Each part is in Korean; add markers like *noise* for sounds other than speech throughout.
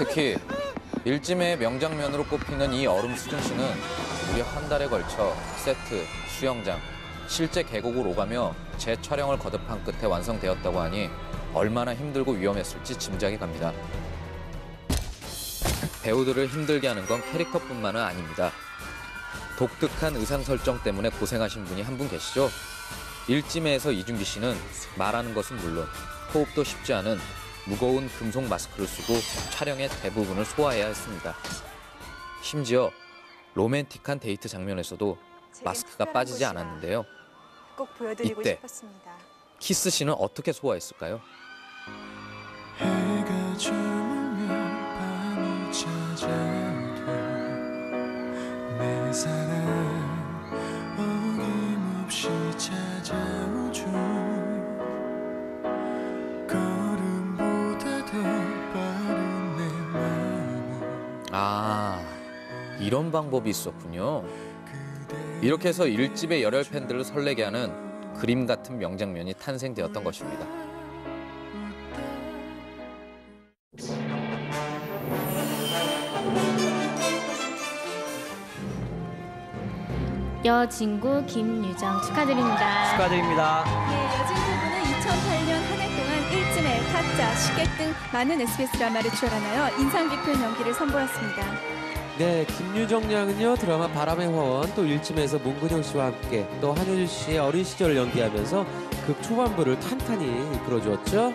특히 일찜의 명장면으로 꼽히는 이 얼음 수준 씬은 무려 한 달에 걸쳐 세트, 수영장, 실제 계곡을 오가며 재촬영을 거듭한 끝에 완성되었다고 하니 얼마나 힘들고 위험했을지 짐작이 갑니다. 배우들을 힘들게 하는 건 캐릭터뿐만은 아닙니다. 독특한 의상 설정 때문에 고생하신 분이 한 분 계시죠? 일찜에서 이준기 씨는 말하는 것은 물론 호흡도 쉽지 않은 무거운 금속 마스크를 쓰고 촬영의 대부분을 소화해야 했습니다. 심지어 로맨틱한 데이트 장면에서도 마스크가 빠지지 않았는데요. 꼭 보여드리고 이때. 싶었습니다. 키스 씬은 어떻게 소화했을까요? 해가 저물면 밤이 찾아오 이런 방법이 있었군요. 이렇게 해서 일집의 열혈 팬들을 설레게 하는 그림 같은 명장면이 탄생되었던 것입니다. 여진구 김유정 축하드립니다. 축하드립니다. 예, 여진 부부는 2008년 한 해 동안 일찜의 타짜, 식객 등 많은 SBS 드라마를 출연하여 인상 깊은 연기를 선보였습니다. 네, 김유정 양은요 드라마 바람의 화원 또 일침에서 문근영 씨와 함께 또 한효주 씨의 어린 시절을 연기하면서 극 초반부를 탄탄히 이끌어주었죠.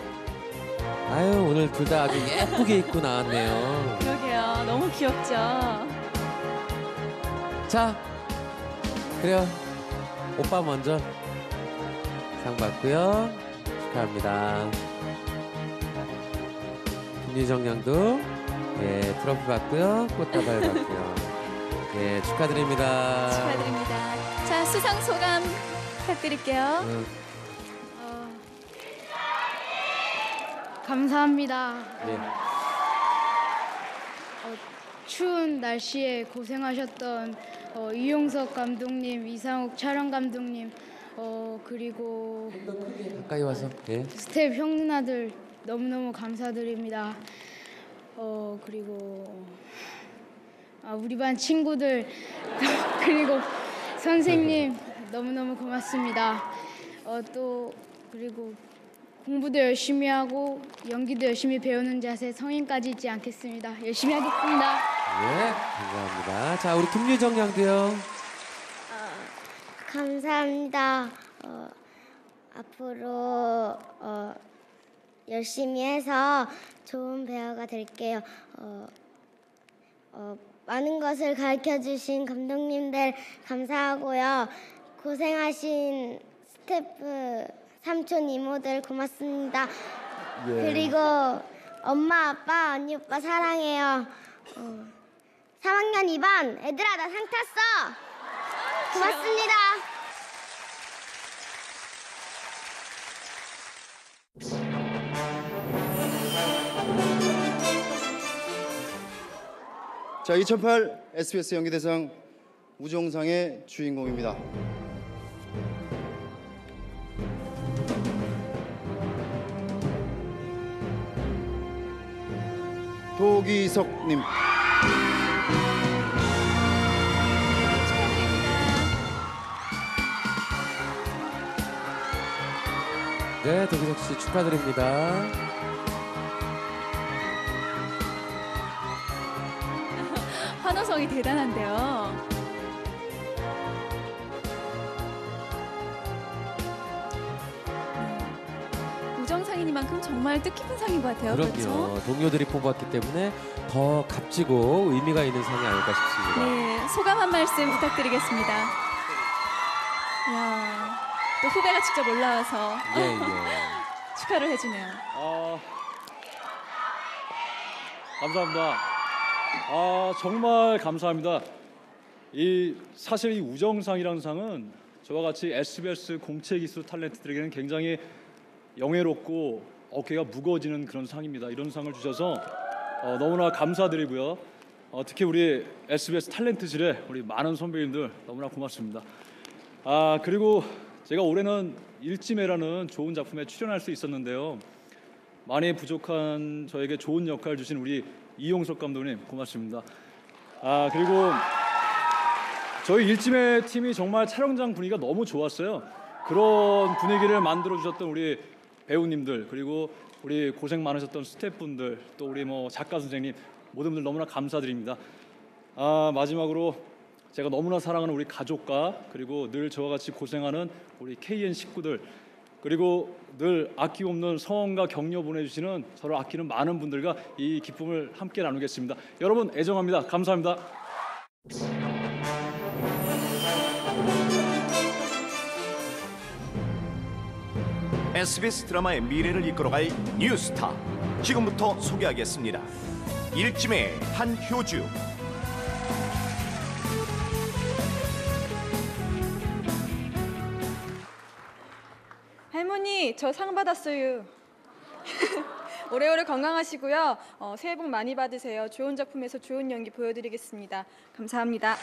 아유 오늘 둘 다 아주 *laughs* 예쁘게 입고 나왔네요. 그러게요. 너무 귀엽죠? 자, 그래요. 오빠 먼저 상 받고요. 축하합니다. 김유정 양도 예 트로피 받고요. 꽃다발 받고요. 예 축하드립니다. 축하드립니다. 자, 수상 소감 부탁드릴게요. 음, 어, 감사합니다. 예. 추운 날씨에 고생하셨던 어, 이용석 감독님, 이상욱 촬영 감독님, 어, 그리고 가까이 와서 예. 스텝 형 누나들 너무너무 감사드립니다. 어, 그리고 아, 우리 반 친구들 *laughs* 그리고 선생님 너무너무 고맙습니다. 어, 또 그리고 공부도 열심히 하고 연기도 열심히 배우는 자세 성인까지 잊지 않겠습니다. 열심히 하겠습니다. 예, 감사합니다. 자, 우리 김유정 양도요. 감사합니다. 어, 앞으로 어, 열심히 해서 좋은 배우가 될게요. 어, 어, 많은 것을 가르쳐 주신 감독님들 감사하고요. 고생하신 스태프 삼촌 이모들 고맙습니다. 그리고 엄마 아빠 언니 오빠 사랑해요. 어, 3학년 2반 애들아 나 상 탔어. 고맙습니다. 자, 2008 SBS 연기대상 우정상의 주인공입니다. 도기석님. 네, 도기석 씨 축하드립니다. 환호성이 대단한데요. 네. 우정상이니만큼 정말 뜻깊은 상인 것 같아요. 그럼요. 그렇죠? 동료들이 뽑았기 때문에 더 값지고 의미가 있는 상이 아닐까 싶습니다. 네, 소감 한 말씀 부탁드리겠습니다. 야, 또 후배가 직접 올라와서 예, 예. *laughs* 축하를 해주네요. 아, 감사합니다. 아, 정말 감사합니다. 이 사실 이 우정상이라는 상은 저와 같이 SBS 공채 기수 탤런트들에게는 굉장히 영예롭고 어깨가 무거워지는 그런 상입니다. 이런 상을 주셔서 어, 너무나 감사드리고요. 어, 특히 우리 SBS 탤런트실에 우리 많은 선배님들 너무나 고맙습니다. 아 그리고 제가 올해는 일지매라는 좋은 작품에 출연할 수 있었는데요. 많이 부족한 저에게 좋은 역할 주신 우리 이용석 감독님 고맙습니다. 아 그리고 저희 일찜의 팀이 정말 촬영장 분위기가 너무 좋았어요. 그런 분위기를 만들어 주셨던 우리 배우님들 그리고 우리 고생 많으셨던 스태프분들 또 우리 뭐 작가 선생님 모든 분들 너무나 감사드립니다. 아 마지막으로 제가 너무나 사랑하는 우리 가족과 그리고 늘 저와 같이 고생하는 우리 KN 식구들 그리고 늘 아낌없는 성원과 격려 보내주시는 저를 아끼는 많은 분들과 이 기쁨을 함께 나누겠습니다. 여러분 애정합니다. 감사합니다. SBS 드라마의 미래를 이끌어갈 뉴스타 지금부터 소개하겠습니다. 일찜의 한효주 저 상 받았어요. *laughs* 오래오래 건강하시고요. 어, 새해 복 많이 받으세요. 좋은 작품에서 좋은 연기 보여드리겠습니다. 감사합니다.